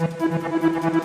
Música